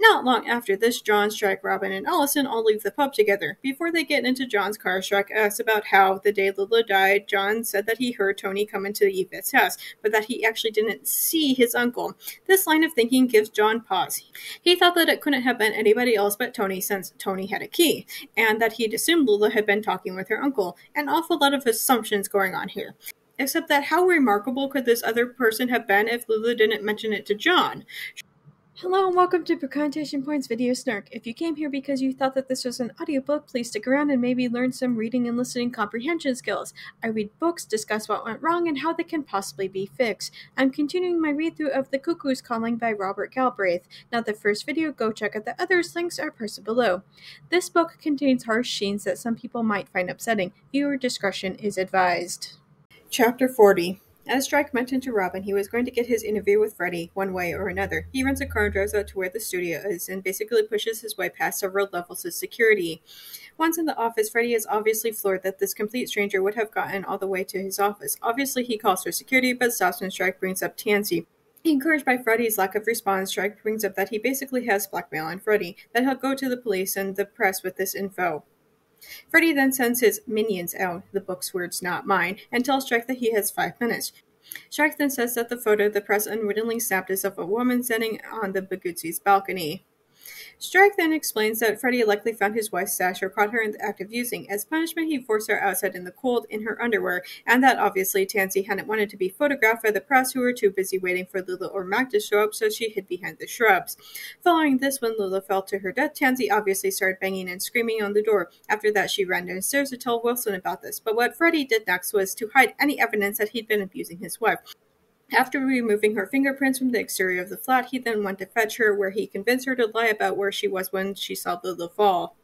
Not long after this, John, Strike, Robin, and Allison all leave the pub together. Before they get into John's car, Strike asks about how the day Lula died, John said that he heard Tony come into Yvette's house, but that he actually didn't see his uncle. This line of thinking gives John pause. He thought that it couldn't have been anybody else but Tony since Tony had a key, and that he'd assumed Lula had been talking with her uncle. An awful lot of assumptions going on here. Except that how remarkable could this other person have been if Lula didn't mention it to John? Hello and welcome to Percontation Points Video Snark. If you came here because you thought that this was an audiobook, please stick around and maybe learn some reading and listening comprehension skills. I read books, discuss what went wrong, and how they can possibly be fixed. I'm continuing my read through of The Cuckoo's Calling by Robert Galbraith. Not the first video, go check out the others, links are posted below. This book contains harsh scenes that some people might find upsetting. Viewer discretion is advised. Chapter 40 as Strike mentioned to Robin, he was going to get his interview with Freddy one way or another. He rents a car and drives out to where the studio is and basically pushes his way past several levels of security. Once in the office, Freddy is obviously floored that this complete stranger would have gotten all the way to his office. Obviously, he calls for security, but stops when Strike brings up Tansy. Encouraged by Freddy's lack of response, Strike brings up that he basically has blackmail on Freddy, that he'll go to the police and the press with this info. Freddy then sends his minions out, the book's words not mine, and tells Strike that he has five minutes. Strike then says that the photo the press unwittingly snapped is of a woman sitting on the Baguzzi's balcony. Strike then explains that Freddy likely found his wife's stash or caught her in the act of using. As punishment, he forced her outside in the cold in her underwear, and that obviously Tansy hadn't wanted to be photographed by the press, who were too busy waiting for Lula or Mac to show up, so she hid behind the shrubs. Following this, when Lula fell to her death, Tansy obviously started banging and screaming on the door. After that, she ran downstairs to tell Wilson about this. But what Freddy did next was to hide any evidence that he'd been abusing his wife. After removing her fingerprints from the exterior of the flat, he then went to fetch her, where he convinced her to lie about where she was when she saw Lula fall.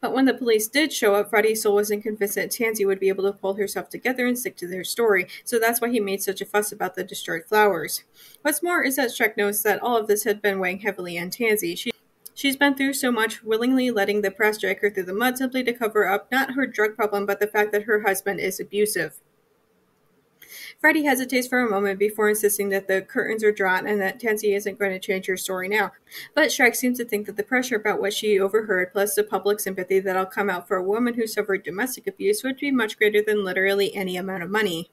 But when the police did show up, Freddy still wasn't convinced that Tansy would be able to pull herself together and stick to their story, so that's why he made such a fuss about the destroyed flowers. What's more is that Strike knows that all of this had been weighing heavily on Tansy. She She's been through so much, willingly letting the press drag her through the mud simply to cover up not her drug problem, but the fact that her husband is abusive. Freddy hesitates for a moment before insisting that the curtains are drawn and that Tansy isn't going to change her story now. But Strike seems to think that the pressure about what she overheard, plus the public sympathy that'll come out for a woman who suffered domestic abuse, would be much greater than literally any amount of money.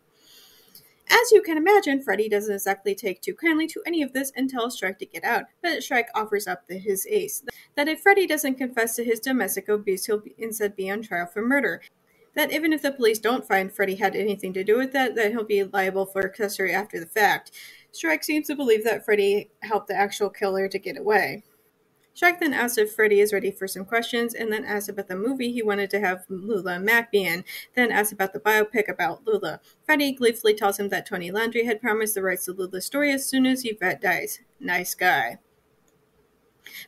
As you can imagine, Freddy doesn't exactly take too kindly to any of this and tells Strike to get out, but Strike offers up the, his ace that if Freddy doesn't confess to his domestic abuse, he'll be, instead be on trial for murder that even if the police don't find Freddy had anything to do with that, that he'll be liable for accessory after the fact. Strike seems to believe that Freddy helped the actual killer to get away. Strike then asks if Freddy is ready for some questions, and then asks about the movie he wanted to have Lula and Mac be in, then asks about the biopic about Lula. Freddy gleefully tells him that Tony Landry had promised the rights to Lula's story as soon as Yvette dies. Nice guy.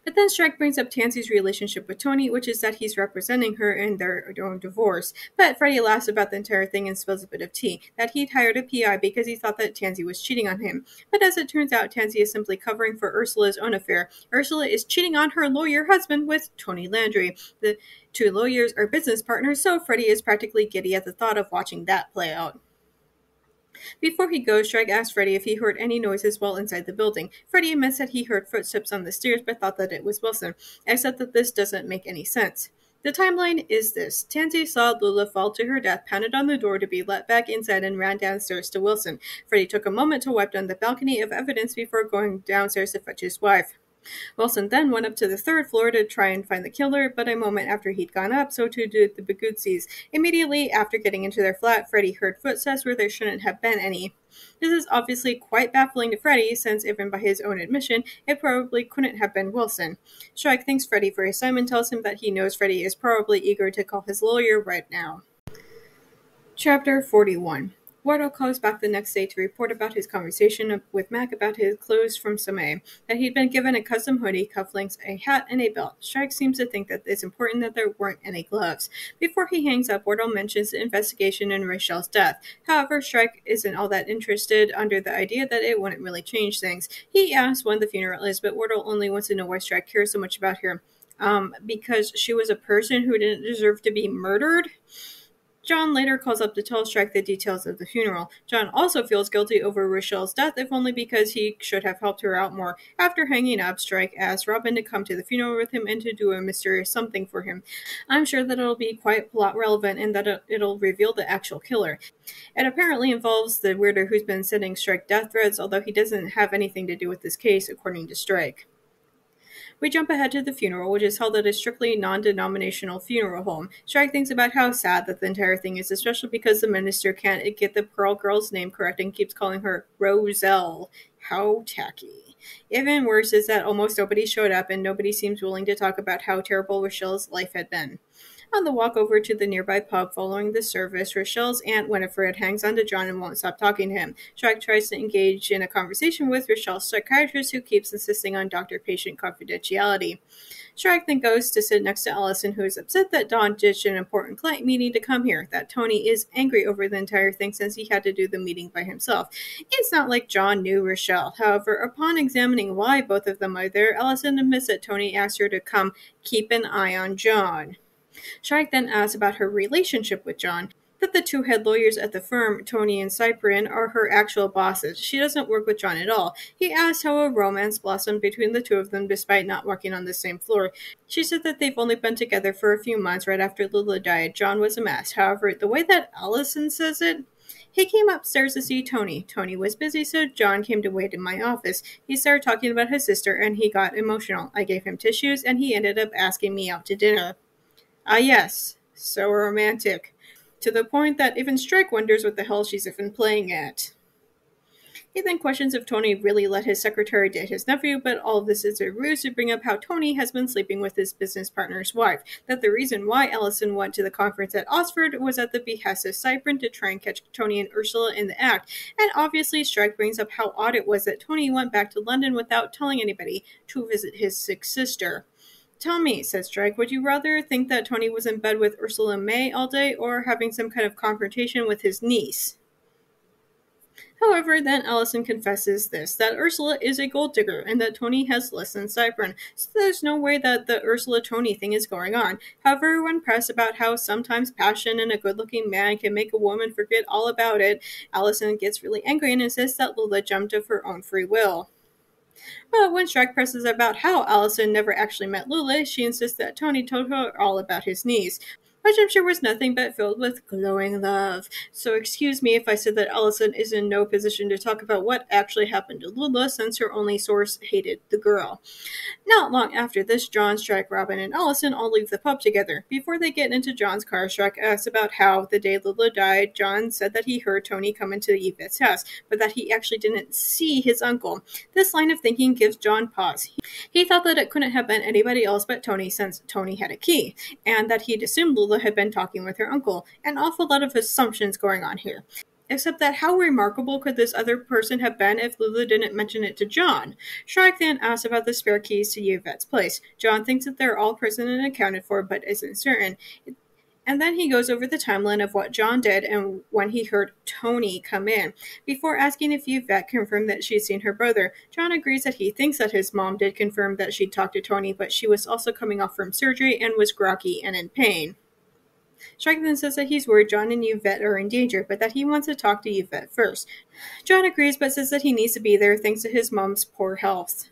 But then Strike brings up Tansy's relationship with Tony, which is that he's representing her in their own divorce. But Freddy laughs about the entire thing and spills a bit of tea that he'd hired a PI because he thought that Tansy was cheating on him. But as it turns out, Tansy is simply covering for Ursula's own affair. Ursula is cheating on her lawyer husband with Tony Landry. The two lawyers are business partners, so Freddy is practically giddy at the thought of watching that play out. Before he goes, Strike asks Freddy if he heard any noises while inside the building. Freddy admits that he heard footsteps on the stairs but thought that it was Wilson, except that this doesn't make any sense. The timeline is this. Tansy saw Lula fall to her death, pounded on the door to be let back inside, and ran downstairs to Wilson. Freddy took a moment to wipe down the balcony of evidence before going downstairs to fetch his wife. Wilson then went up to the third floor to try and find the killer, but a moment after he'd gone up, so too did the Baguzzis. Immediately after getting into their flat, Freddy heard footsteps where there shouldn't have been any. This is obviously quite baffling to Freddy, since, even by his own admission, it probably couldn't have been Wilson. Strike thanks Freddy for his time and tells him that he knows Freddy is probably eager to call his lawyer right now. Chapter 41 Wardle calls back the next day to report about his conversation with Mac about his clothes from Somé, that he'd been given a custom hoodie, cufflinks, a hat, and a belt. Strike seems to think that it's important that there weren't any gloves. Before he hangs up, Wardle mentions the investigation in Rochelle's death. However, Strike isn't all that interested under the idea that it wouldn't really change things. He asks when the funeral is, but Wardle only wants to know why Strike cares so much about her. Um, because she was a person who didn't deserve to be murdered? John later calls up to tell Strike the details of the funeral. John also feels guilty over Rochelle's death, if only because he should have helped her out more. After hanging up, Strike asks Robin to come to the funeral with him and to do a mysterious something for him. I'm sure that it'll be quite plot relevant and that it'll reveal the actual killer. It apparently involves the weirdo who's been sending Strike death threats, although he doesn't have anything to do with this case, according to Strike. We jump ahead to the funeral, which is held at a strictly non denominational funeral home. Strike thinks about how sad that the entire thing is, especially because the minister can't get the Pearl girl's name correct and keeps calling her Roselle. How tacky. Even worse is that almost nobody showed up and nobody seems willing to talk about how terrible Rochelle's life had been. On the walk over to the nearby pub following the service, Rochelle's aunt Winifred hangs on to John and won't stop talking to him. Strike tries to engage in a conversation with Rochelle's psychiatrist, who keeps insisting on doctor patient confidentiality. Strike then goes to sit next to Allison, who is upset that Don ditched an important client meeting to come here, that Tony is angry over the entire thing since he had to do the meeting by himself. It's not like John knew Rochelle. However, upon examining why both of them are there, Allison admits that Tony asked her to come keep an eye on John. Strike then asks about her relationship with John, that the two head lawyers at the firm, Tony and Cyprian, are her actual bosses. She doesn't work with John at all. He asks how a romance blossomed between the two of them despite not working on the same floor. She said that they've only been together for a few months right after Lula died. John was a mess. However, the way that Allison says it, he came upstairs to see Tony. Tony was busy, so John came to wait in my office. He started talking about his sister and he got emotional. I gave him tissues and he ended up asking me out to dinner. Ah, yes, so romantic. To the point that even Strike wonders what the hell she's even playing at. He then questions if Tony really let his secretary date his nephew, but all of this is a ruse to bring up how Tony has been sleeping with his business partner's wife. That the reason why Allison went to the conference at Oxford was at the behest of Cyprian to try and catch Tony and Ursula in the act. And obviously, Strike brings up how odd it was that Tony went back to London without telling anybody to visit his sick sister. Tell me, says Strike, would you rather think that Tony was in bed with Ursula May all day or having some kind of confrontation with his niece? However, then Allison confesses this that Ursula is a gold digger and that Tony has less than Cyprian, so there's no way that the Ursula Tony thing is going on. However, when pressed about how sometimes passion and a good looking man can make a woman forget all about it, Allison gets really angry and insists that Lula jumped of her own free will. But when Strike presses about how Allison never actually met Lula, she insists that Tony told her all about his niece, I'm sure was nothing but filled with glowing love. So excuse me if I said that Allison is in no position to talk about what actually happened to Lula since her only source hated the girl. Not long after this, John, Strike, Robin, and Allison all leave the pub together. Before they get into John's car, Strike asks about how the day Lula died, John said that he heard Tony come into Yvette's house, but that he actually didn't see his uncle. This line of thinking gives John pause. He, he thought that it couldn't have been anybody else but Tony since Tony had a key, and that he'd assumed Lula had been talking with her uncle. An awful lot of assumptions going on here. Except that how remarkable could this other person have been if Lula didn't mention it to John? Strike then asks about the spare keys to Yvette's place. John thinks that they're all present and accounted for, but isn't certain. And then he goes over the timeline of what John did and when he heard Tony come in. Before asking if Yvette confirmed that she'd seen her brother, John agrees that he thinks that his mom did confirm that she'd talked to Tony, but she was also coming off from surgery and was groggy and in pain. Strike then says that he's worried John and Yvette are in danger, but that he wants to talk to Yvette first. John agrees, but says that he needs to be there thanks to his mom's poor health.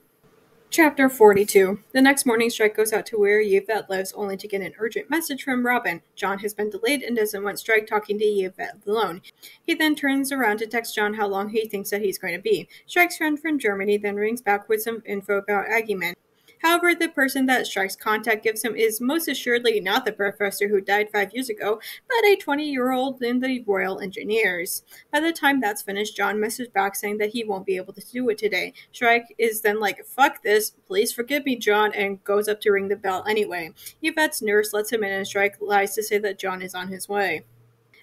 Chapter 42 The next morning, Strike goes out to where Yvette lives only to get an urgent message from Robin. John has been delayed and doesn't want Strike talking to Yvette alone. He then turns around to text John how long he thinks that he's going to be. Strike's friend from Germany then rings back with some info about Agyeman. However, the person that Strike's contact gives him is most assuredly not the professor who died five years ago, but a 20 year old in the Royal Engineers. By the time that's finished, John messages back saying that he won't be able to do it today. Strike is then like, fuck this, please forgive me, John, and goes up to ring the bell anyway. Yvette's nurse lets him in, and Strike lies to say that John is on his way.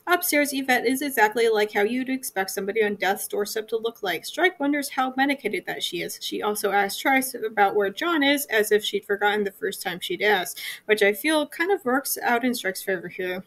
Upstairs, Yvette is exactly like how you'd expect somebody on death's doorstep to look like. Strike wonders how medicated that she is. She also asks Strike about where John is, as if she'd forgotten the first time she'd asked, which I feel kind of works out in Strike's favor here.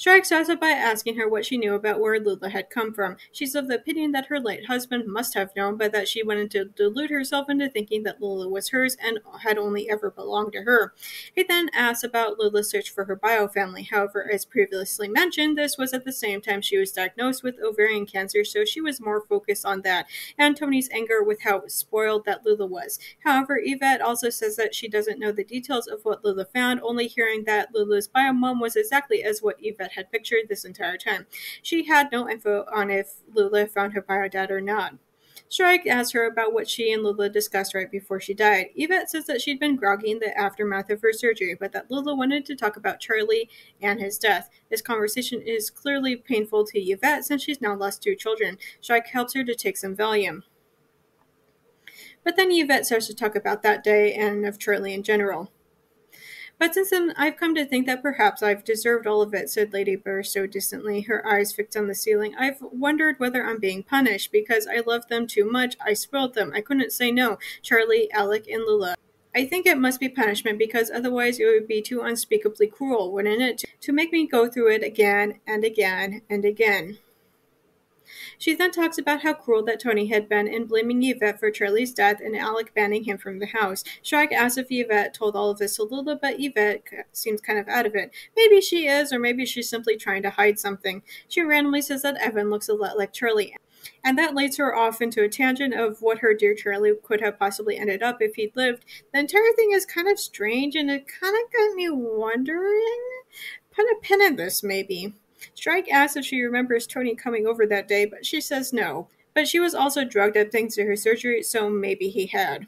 Strike starts off by asking her what she knew about where Lula had come from. She's of the opinion that her late husband must have known, but that she wanted to delude herself into thinking that Lula was hers and had only ever belonged to her. He then asks about Lula's search for her bio family. However, as previously mentioned, this was at the same time she was diagnosed with ovarian cancer, so she was more focused on that, and Tony's anger with how spoiled that Lula was. However, Yvette also says that she doesn't know the details of what Lula found, only hearing that Lula's bio mom was exactly as what Yvette had pictured this entire time. She had no info on if Lula found her bio dad or not. Strike asks her about what she and Lula discussed right before she died. Yvette says that she'd been groggy in the aftermath of her surgery, but that Lula wanted to talk about Charlie and his death. This conversation is clearly painful to Yvette since she's now lost two children. Strike helps her to take some Valium. But then Yvette starts to talk about that day and of Charlie in general. But since then, I've come to think that perhaps I've deserved all of it, said Lady so distantly, her eyes fixed on the ceiling. I've wondered whether I'm being punished because I loved them too much. I spoiled them. I couldn't say no. Charlie, Alec, and Lula. I think it must be punishment because otherwise it would be too unspeakably cruel, wouldn't it? To make me go through it again and again and again. She then talks about how cruel that Tony had been in blaming Yvette for Charlie's death and Alec banning him from the house. Strike asks if Yvette told all of this to Lula, but Yvette seems kind of out of it. Maybe she is, or maybe she's simply trying to hide something. She randomly says that Evan looks a lot like Charlie. And that leads her off into a tangent of what her dear Charlie could have possibly ended up if he'd lived. The entire thing is kind of strange, and it kind of got me wondering. Put a pin in this, maybe. Strike asks if she remembers Tony coming over that day, but she says no. But she was also drugged up thanks to her surgery, so maybe he had.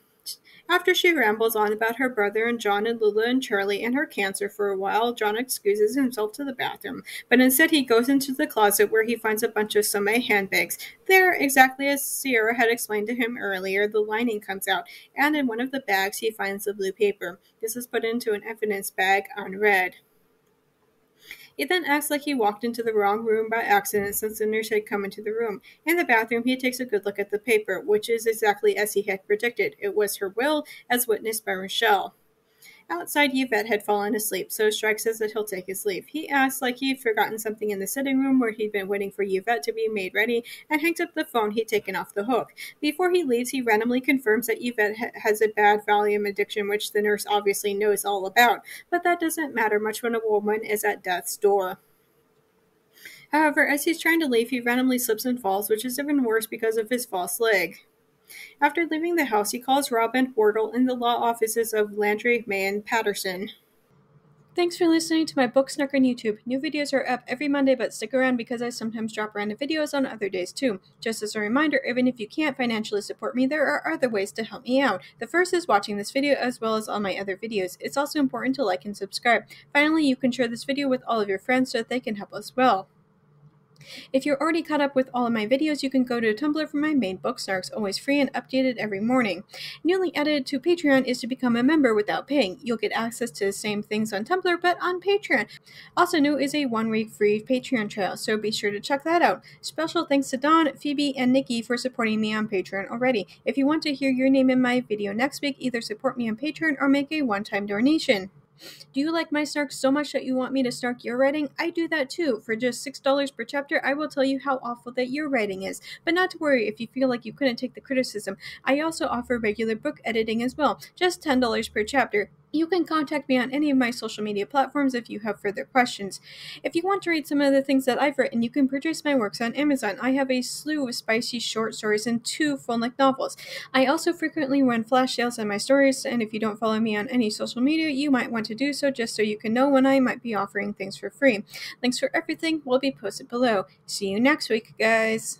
After she rambles on about her brother and John and Lula and Charlie and her cancer for a while, John excuses himself to the bathroom, but instead he goes into the closet where he finds a bunch of Somé handbags. There, exactly as Sierra had explained to him earlier, the lining comes out, and in one of the bags he finds the blue paper. This is put into an evidence bag unread. He then acts like he walked into the wrong room by accident since the nurse had come into the room. In the bathroom, he takes a good look at the paper, which is exactly as he had predicted. It was her will, as witnessed by Rochelle. Outside, Yvette had fallen asleep, so Strike says that he'll take his leave. He asks like he'd forgotten something in the sitting room where he'd been waiting for Yvette to be made ready and hangs up the phone he'd taken off the hook. Before he leaves, he randomly confirms that Yvette ha- has a bad Valium addiction, which the nurse obviously knows all about, but that doesn't matter much when a woman is at death's door. However, as he's trying to leave, he randomly slips and falls, which is even worse because of his false leg. After leaving the house, he calls Rob and Wardle in the law offices of Landry, May, and Patterson. Thanks for listening to my Book Snark on YouTube. New videos are up every Monday, but stick around because I sometimes drop random videos on other days too. Just as a reminder, even if you can't financially support me, there are other ways to help me out. The first is watching this video as well as all my other videos. It's also important to like and subscribe. Finally, you can share this video with all of your friends so that they can help as well. If you're already caught up with all of my videos, you can go to Tumblr for my main book, Snarks, always free and updated every morning. Newly added to Patreon is to become a member without paying. You'll get access to the same things on Tumblr, but on Patreon. Also new is a one-week free Patreon trial, so be sure to check that out. Special thanks to Don, Phoebe, and Nikki for supporting me on Patreon already. If you want to hear your name in my video next week, either support me on Patreon or make a one-time donation. Do you like my snark so much that you want me to snark your writing? I do that too. For just $6 per chapter, I will tell you how awful that your writing is. But not to worry if you feel like you couldn't take the criticism. I also offer regular book editing as well, just $10 per chapter. You can contact me on any of my social media platforms if you have further questions. If you want to read some of the things that I've written, you can purchase my works on Amazon. I have a slew of spicy short stories and two full length novels. I also frequently run flash sales on my stories, and if you don't follow me on any social media, you might want to do so just so you can know when I might be offering things for free. Links for everything will be posted below. See you next week, guys.